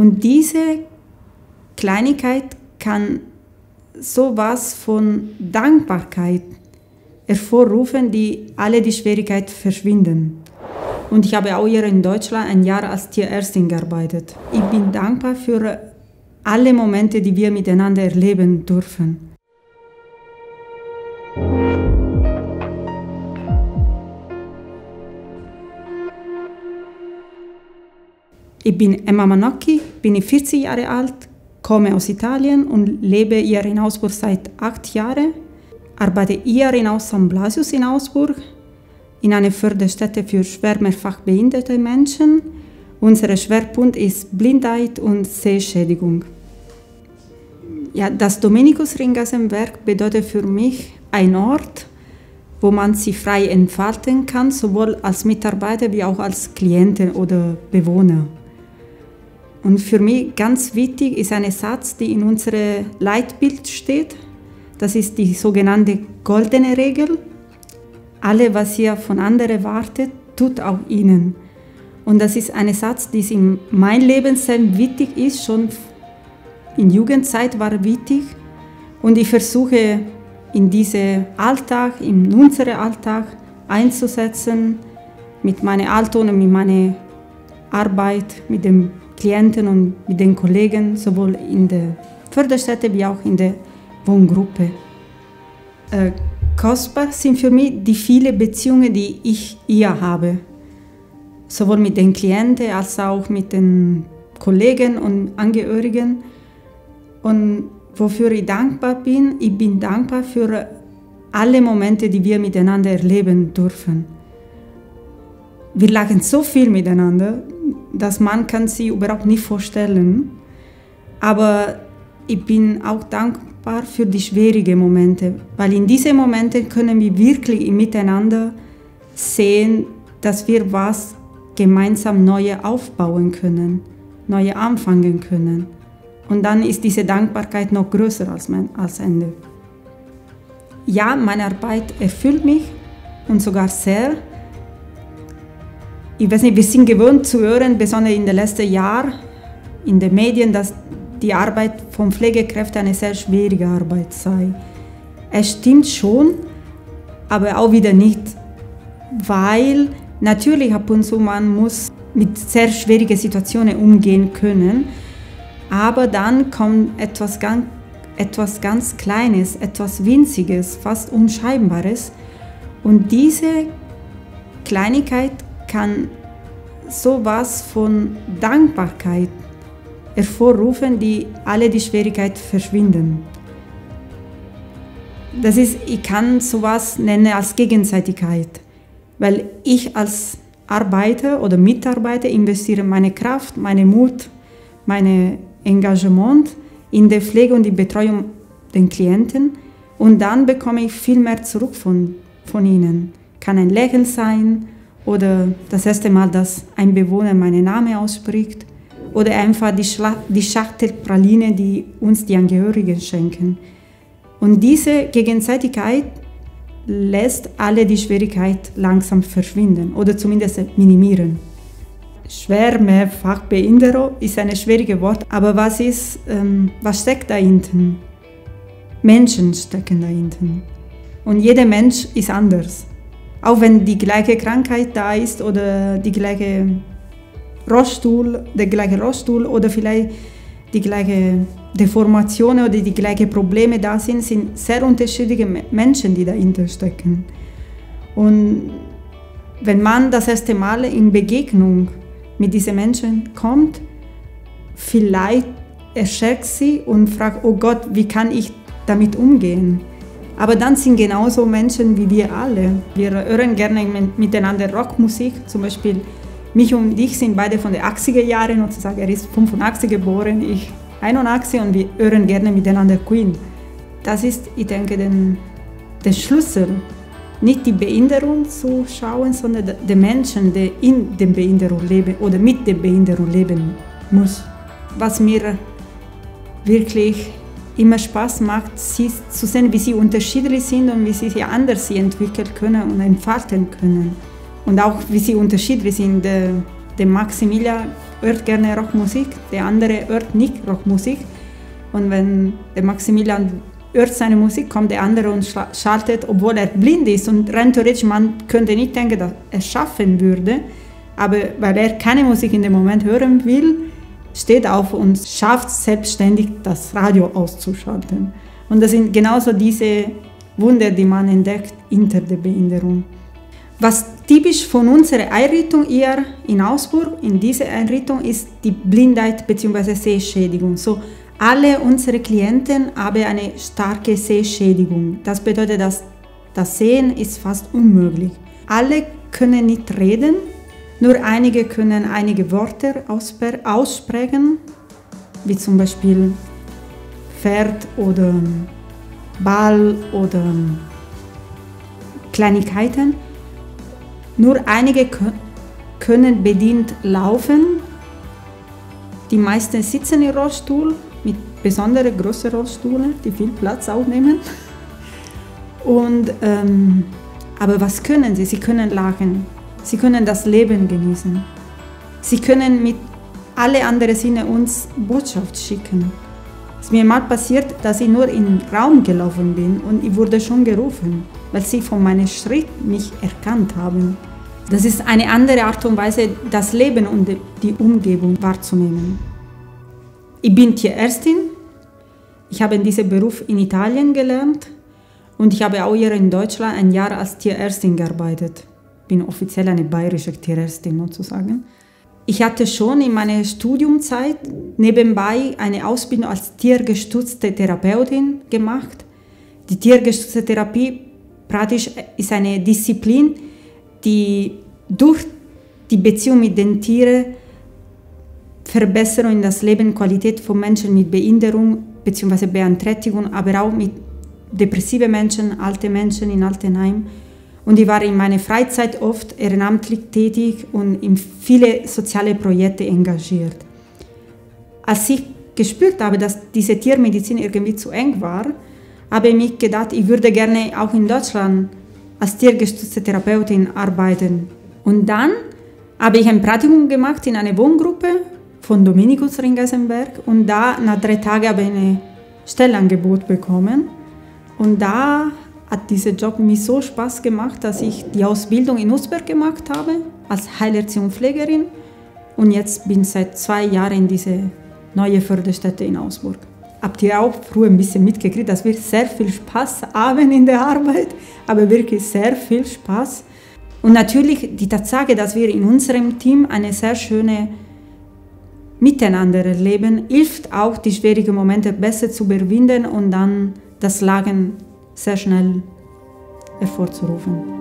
Und diese Kleinigkeit kann sowas von Dankbarkeit hervorrufen, die alle die Schwierigkeit verschwinden. Und ich habe auch hier in Deutschland ein Jahr als Tierärztin gearbeitet. Ich bin dankbar für alle Momente, die wir miteinander erleben dürfen. Ich bin Emma Manocchi, bin 40 Jahre alt, komme aus Italien und lebe hier in Augsburg seit acht Jahren. Arbeite hier in St. Blasius in Augsburg, in einer Förderstätte für schwer mehrfach behinderte Menschen. Unser Schwerpunkt ist Blindheit und Sehschädigung. Ja, das Dominikus Ringgassenwerk bedeutet für mich ein Ort, wo man sich frei entfalten kann, sowohl als Mitarbeiter wie auch als Klienten oder Bewohner. Und für mich ganz wichtig ist ein Satz, der in unserem Leitbild steht. Das ist die sogenannte goldene Regel. Alle, was ihr von anderen wartet, tut auch ihnen. Und das ist ein Satz, der in meinem Leben sehr wichtig ist, schon in Jugendzeit war wichtig. Und ich versuche in diesen Alltag, in unseren Alltag einzusetzen, mit meiner Alten mit meiner Arbeit, mit dem Klienten und mit den Kollegen, sowohl in der Förderstätte wie auch in der Wohngruppe. Äh, kostbar sind für mich die vielen Beziehungen, die ich hier habe. Sowohl mit den Klienten als auch mit den Kollegen und Angehörigen. Und wofür ich dankbar bin, ich bin dankbar für alle Momente, die wir miteinander erleben dürfen. Wir lachen so viel miteinander, dass man kann sich überhaupt nicht vorstellen. Aber ich bin auch dankbar für die schwierigen Momente, weil in diesen Momenten können wir wirklich miteinander sehen, dass wir was gemeinsam Neue aufbauen können, Neue anfangen können. Und dann ist diese Dankbarkeit noch größer als, mein, als Ende. Ja, meine Arbeit erfüllt mich und sogar sehr ich weiß nicht, wir sind gewohnt zu hören, besonders in den letzten Jahren in den Medien, dass die Arbeit von Pflegekräften eine sehr schwierige Arbeit sei. Es stimmt schon, aber auch wieder nicht, weil natürlich ab und zu man muss mit sehr schwierigen Situationen umgehen können, aber dann kommt etwas ganz, etwas ganz Kleines, etwas Winziges, fast Unscheinbares und diese Kleinigkeit kann sowas von Dankbarkeit hervorrufen, die alle die Schwierigkeit verschwinden. Das ist, ich kann sowas nennen als Gegenseitigkeit, weil ich als Arbeiter oder Mitarbeiter investiere meine Kraft, meine Mut, mein Engagement in der Pflege und die Betreuung der Klienten und dann bekomme ich viel mehr zurück von, von ihnen. Kann ein Lächeln sein, oder das erste Mal, dass ein Bewohner meinen Namen ausspricht oder einfach die, Schla die Schachtel Praline, die uns die Angehörigen schenken. Und diese Gegenseitigkeit lässt alle die Schwierigkeit langsam verschwinden oder zumindest minimieren. Schwer Mehrfachbehinderung ist ein schwieriges Wort, aber was, ist, ähm, was steckt dahinter? Menschen stecken dahinter. Und jeder Mensch ist anders. Auch wenn die gleiche Krankheit da ist oder die gleiche Rollstuhl, der gleiche Rollstuhl oder vielleicht die gleiche Deformationen oder die gleichen Probleme da sind, sind sehr unterschiedliche Menschen, die dahinter stecken. Und wenn man das erste Mal in Begegnung mit diesen Menschen kommt, vielleicht erschreckt sie und fragt, oh Gott, wie kann ich damit umgehen? Aber dann sind genauso Menschen wie wir alle. Wir hören gerne miteinander Rockmusik. Zum Beispiel mich und ich sind beide von den 80er Jahren, sozusagen. Er ist 85 geboren, ich 81 und wir hören gerne miteinander Queen. Das ist, ich denke, den, der Schlüssel. Nicht die Behinderung zu schauen, sondern die Menschen, die in der Behinderung leben oder mit der Behinderung leben muss. Was mir wirklich immer Spaß macht, sie zu sehen, wie sie unterschiedlich sind und wie sie sich anders entwickeln können und entfalten können. Und auch wie sie unterschiedlich sind. Der, der Maximilian hört gerne Rockmusik, der andere hört nicht Rockmusik. Und wenn der Maximilian hört seine Musik, kommt der andere und schaltet, obwohl er blind ist. Und rein theoretisch, man könnte nicht denken, dass er es schaffen würde. Aber weil er keine Musik in dem Moment hören will, steht auf und schafft selbstständig das Radio auszuschalten. Und das sind genauso diese Wunder, die man entdeckt hinter der Behinderung. Was typisch von unserer Einrichtung hier in Augsburg, in dieser Einrichtung, ist die Blindheit bzw. Sehschädigung. So, alle unsere Klienten haben eine starke Sehschädigung. Das bedeutet, dass das Sehen ist fast unmöglich. Alle können nicht reden, nur einige können einige Worte aussprechen, wie zum Beispiel Pferd oder Ball oder Kleinigkeiten. Nur einige können bedient laufen. Die meisten sitzen im Rollstuhl mit besonderen großen Rollstühlen, die viel Platz aufnehmen. Und, ähm, aber was können sie? Sie können lachen. Sie können das Leben genießen. Sie können mit alle anderen Sinne uns Botschaft schicken. Es ist mir mal passiert, dass ich nur in den Raum gelaufen bin und ich wurde schon gerufen, weil sie von meinem Schritt mich erkannt haben. Das ist eine andere Art und Weise, das Leben und die Umgebung wahrzunehmen. Ich bin Tierärztin. Ich habe diesen Beruf in Italien gelernt und ich habe auch hier in Deutschland ein Jahr als Tierärztin gearbeitet. Bin offiziell eine bayerische Tierärztin sozusagen. Ich hatte schon in meiner Studiumzeit nebenbei eine Ausbildung als tiergestützte Therapeutin gemacht. Die tiergestützte Therapie praktisch ist eine Disziplin, die durch die Beziehung mit den Tieren Verbesserung in das Leben, Qualität von Menschen mit Behinderung bzw. Beeinträchtigung, aber auch mit depressiven Menschen, alte Menschen in Altenheim und ich war in meiner Freizeit oft ehrenamtlich tätig und in viele soziale Projekte engagiert. Als ich gespürt habe, dass diese Tiermedizin irgendwie zu eng war, habe ich mich gedacht, ich würde gerne auch in Deutschland als tiergestützte Therapeutin arbeiten. Und dann habe ich ein Praktikum gemacht in einer Wohngruppe von Dominikus Ringesenberg und da nach drei Tagen habe ich ein Stellangebot bekommen. Und da hat dieser Job mir so Spaß gemacht, dass ich die Ausbildung in Usberg gemacht habe als Heilerziehung Pflegerin und jetzt bin seit zwei Jahren in diese neue Förderstätte in Augsburg. Habt ihr auch früher ein bisschen mitgekriegt, dass wir sehr viel Spaß haben in der Arbeit, aber wirklich sehr viel Spaß. Und natürlich die Tatsache, dass wir in unserem Team eine sehr schöne Miteinander erleben, hilft auch, die schwierigen Momente besser zu überwinden und dann das Lagen sehr schnell hervorzurufen.